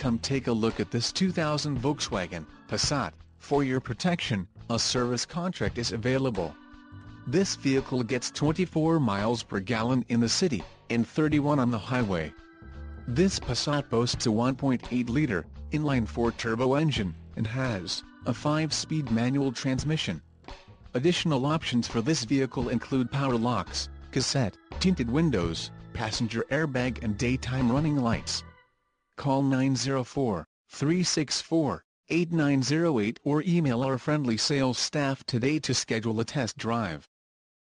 Come take a look at this 2000 Volkswagen Passat. For your protection, a service contract is available. This vehicle gets 24 miles per gallon in the city, and 31 on the highway. This Passat boasts a 1.8-liter, inline-four turbo engine, and has a 5-speed manual transmission. Additional options for this vehicle include power locks, cassette, tinted windows, passenger airbag and daytime running lights. Call 904-364-8908 or email our friendly sales staff today to schedule a test drive.